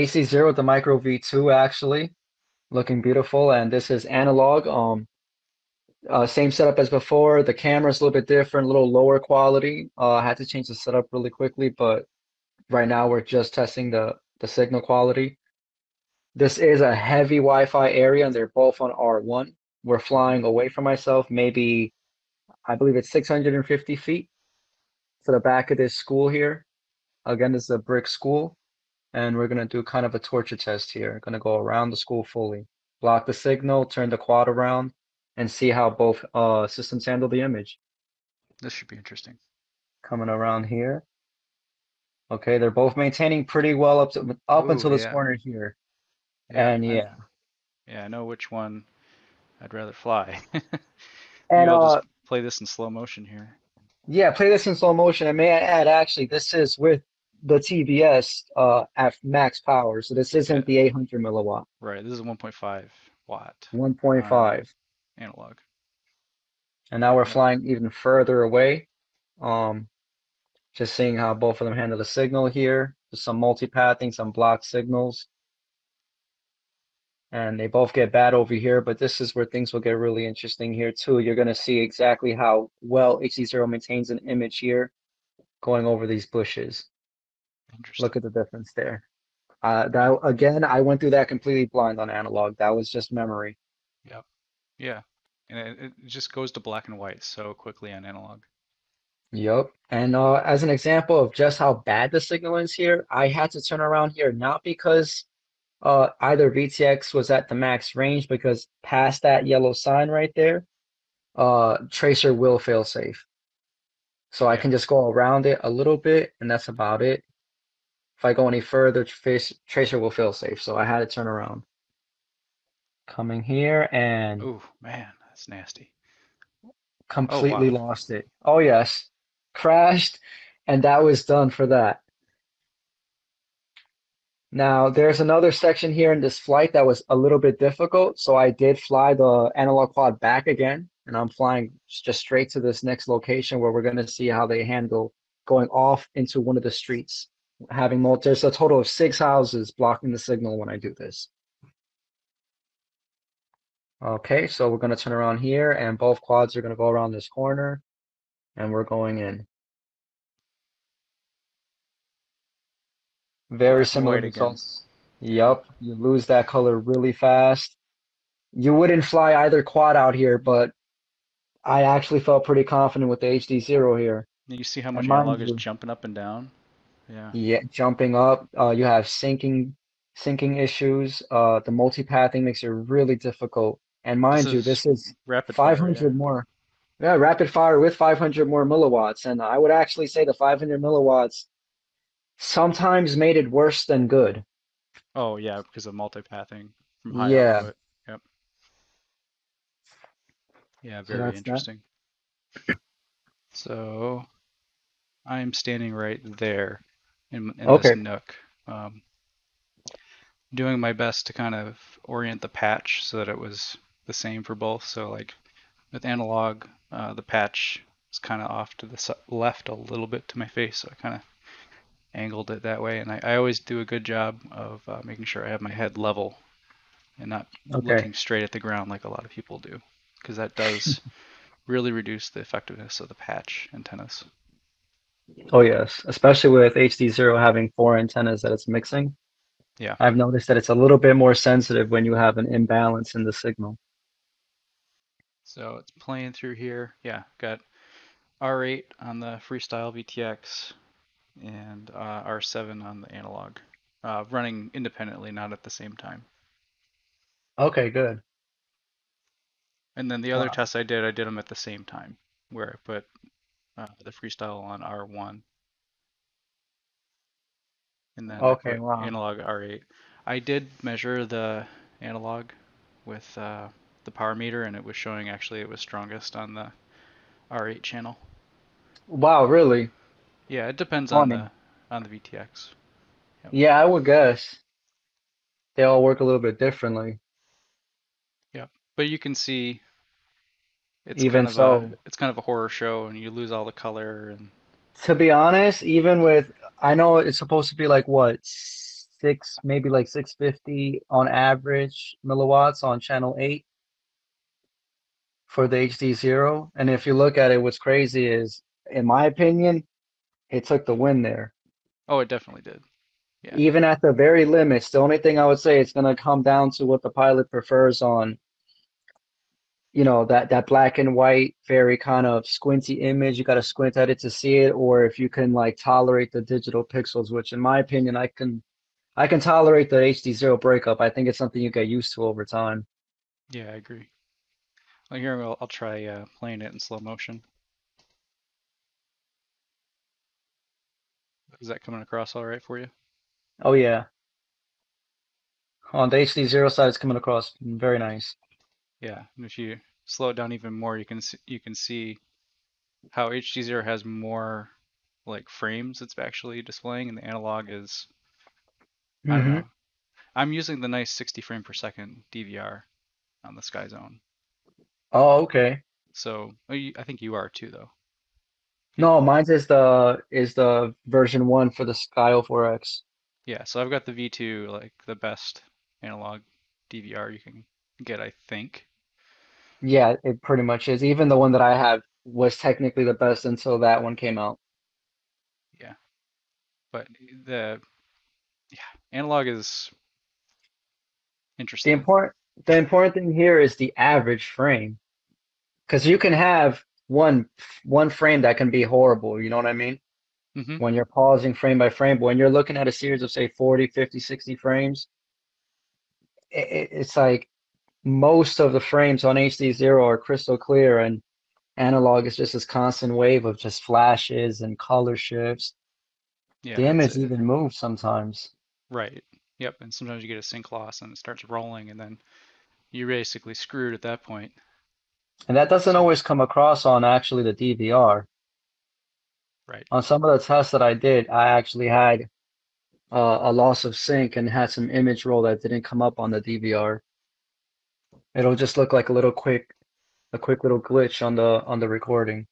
HDZero with the Micro V2 actually, looking beautiful. And this is analog. Um, uh, same setup as before. The camera's a little bit different, a little lower quality. Uh, I had to change the setup really quickly, but right now we're just testing the the signal quality. This is a heavy Wi-Fi area, and they're both on R1. We're flying away from myself, maybe I believe it's 650 feet to the back of this school here. Again, this is a brick school, and we're gonna do kind of a torture test here. Gonna go around the school fully, block the signal, turn the quad around, and see how both uh, systems handle the image. This should be interesting. Coming around here. Okay, they're both maintaining pretty well up to up Ooh, until this yeah. corner here. Yeah, And I- yeah, Yeah, I know which one I'd rather fly. and I'll uh, just play this in slow motion here. yeah, play this in slow motion. And may I add, actually, this is with the TBS uh, at max power, so this isn't the 800 milliwatt, Right, this is 1.5 watt 1.5. analog. And now we're Yeah. flying even further away. Um, just seeing how both of them handle the signal here. There's some multipathing, some block signals. And they both get bad over here, but this is where things will get really interesting here too. You're gonna see exactly how well HDZero maintains an image here, going over these bushes. Interesting. Look at the difference there. Uh, that again, I went through that completely blind on analog. That was just memory. Yep. Yeah, and it, it just goes to black and white so quickly on analog. Yep. And uh, as an example of just how bad the signal is here, I had to turn around here not because uh, either VTX was at the max range, because past that yellow sign right there, uh, Tracer will fail safe. So I can just go around it a little bit, and that's about it. If I go any further, Trace- Tracer will fail safe. So I had to turn around. Coming here and Ooh, man, that's nasty. completely oh, wow. lost it. Oh yes, crashed, and that was done for that. Now there's another section here in this flight that was a little bit difficult, so I did fly the analog quad back again, and I'm flying just straight to this next location where we're gonna see how they handle going off into one of the streets. Having multi, there's a total of six houses blocking the signal when I do this. Okay, so we're gonna turn around here and both quads are gonna go around this corner and we're going in. Very similar results. Yup, you lose that color really fast. You wouldn't fly either quad out here, but I actually felt pretty confident with the HDZero here. You see how much mind analog is jumping up and down? Yeah. Yeah, jumping up, uh, you have sinking syncing issues. Uh, the multipathing makes it really difficult. And mind you, this is Rapid fire, 500 more. Yeah, rapid fire with 500 more milliwatts. And I would actually say the 500 milliwatts sometimes made it worse than good. Oh yeah, because of multipathing from high Yeah. output. Yep. Yeah, So very that. interesting. So I'm standing right there in, in Okay. this nook. Um, doing my best to kind of orient the patch so that it was the same for both. So like with analog, uh, the patch is kind of off to the left a little bit to my face, so I kind of angled it that way. And I, I always do a good job of uh, making sure I have my head level and not Okay. looking straight at the ground like a lot of people do, because that does really reduce the effectiveness of the patch antennas. Oh yes, especially with HDZero having four antennas that it's mixing. Yeah. I've noticed that it's a little bit more sensitive when you have an imbalance in the signal. So it's playing through here. Yeah, got R8 on the Freestyle VTX and uh, R7 on the analog, uh, running independently, not at the same time. Okay, good. And then the other Wow. tests I did, I did them at the same time, where I put uh, the Freestyle on R1 and then Okay, wow. analog R8. I did measure the analog with uh, the power meter, and it was showing actually it was strongest on the R8 channel. Wow, really? Yeah, it depends on the on the VTX. Yeah, I would guess. They all work a little bit differently. Yeah, but you can see it's Even kind of so- a it's kind of a horror show, and you lose all the color and To be honest, even with, I know it's supposed to be like what, six, maybe like 650 on average milliwatts on channel eight for the HD zero. And if you look at it, what's crazy is, in my opinion, it took the win there. Oh, it definitely did. Yeah. Even at the very limits, the only thing I would say it's gonna come down to what the pilot prefers on, you know, that that black and white, very kind of squinty image. You gotta squint at it to see it, or if you can like tolerate the digital pixels, which in my opinion, I can I can tolerate the HD zero breakup. I think it's something you get used to over time. Yeah, I agree. Well, here I'll, I'll try uh, playing it in slow motion. Is that coming across all right for you? Oh yeah. On the HD zero side, it's coming across very nice. Yeah, and if you slow it down even more, you can see, you can see how HDZero has more like frames it's actually displaying, and the analog is I don't hmm know. I'm using the nice 60 frame per second DVR on the Sky Zone, Oh, okay. so oh, I think you are too, though. No, mine's is the is the version one for the Sky 04X. Yeah, so I've got the V2, like the best analog DVR you can get, I think. Yeah, it pretty much is. Even the one that I have was technically the best until that one came out. Yeah, but the yeah analog is interesting. The important the important thing here is the average frame. Because you can have one one frame that can be horrible, you know what I mean? hmm When you're pausing frame by frame, but when you're looking at a series of say 40, 50, 60 frames, it- it's like most of the frames on HDZero are crystal clear and analog is just this constant wave of just flashes and color shifts. Yeah, The image even moves sometimes. Right. Yep. And sometimes you get a sync loss and it starts rolling, and then you're basically screwed at that point. And that doesn't always come across on actually the DVR. right. On some of the tests that I did, I actually had uh, a loss of sync and had some image roll that didn't come up on the DVR. It'll just look like a little quick, a quick little glitch on the on the recording.